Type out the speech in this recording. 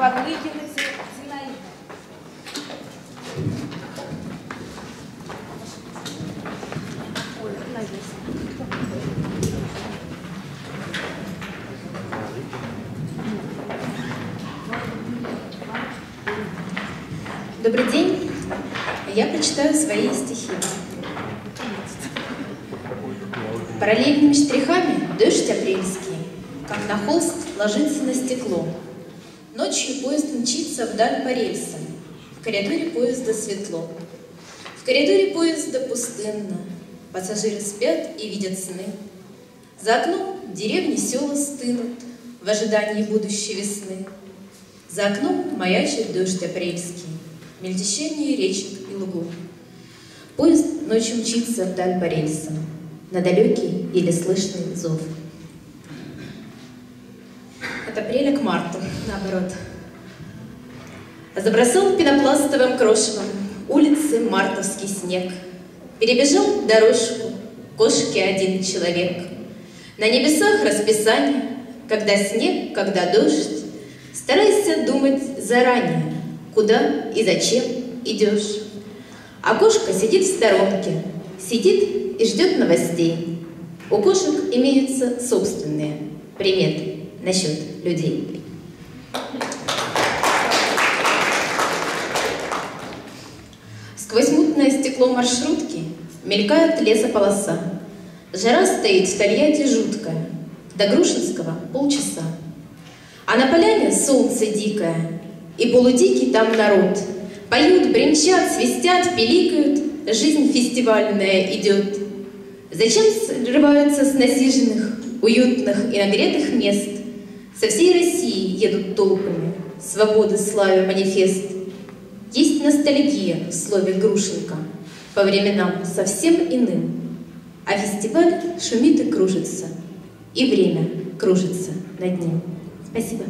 Павлыкина Зинаида. Добрый день. Я прочитаю свои стихи. Параллельными штрихами дождь апрельский, как на холст ложится на стекло. Ночью поезд мчится вдаль по рельсам, в коридоре поезда светло. В коридоре поезда пустынно, пассажиры спят и видят сны. За окном деревни села стынут в ожидании будущей весны. За окном маячит дождь апрельский, мельтешение речек и лугов. Поезд ночью мчится вдаль по рельсам, на далекий или слышный зов. От апреля к марту, наоборот. Забросал пенопластовым крошевом улицы мартовский снег. Перебежал дорожку кошки один человек. На небесах расписание, когда снег, когда дождь. Старайся думать заранее, куда и зачем идешь. А кошка сидит в сторонке, сидит и ждет новостей. У кошек имеются собственные приметы насчет людей. Сквозь мутное стекло маршрутки мелькает лесополоса. Жара стоит в Тольятти жуткая, до Грушинского полчаса. А на поляне солнце дикое, и полудикий там народ. Поют, бренчат, свистят, пиликают, жизнь фестивальная идет. Зачем срываются с насиженных, уютных и нагретых мест? Со всей России едут толпами, свободы славя манифест. Есть ностальгия в слове Грушенко, по временам совсем иным. А фестиваль шумит и кружится, и время кружится над ним. Спасибо.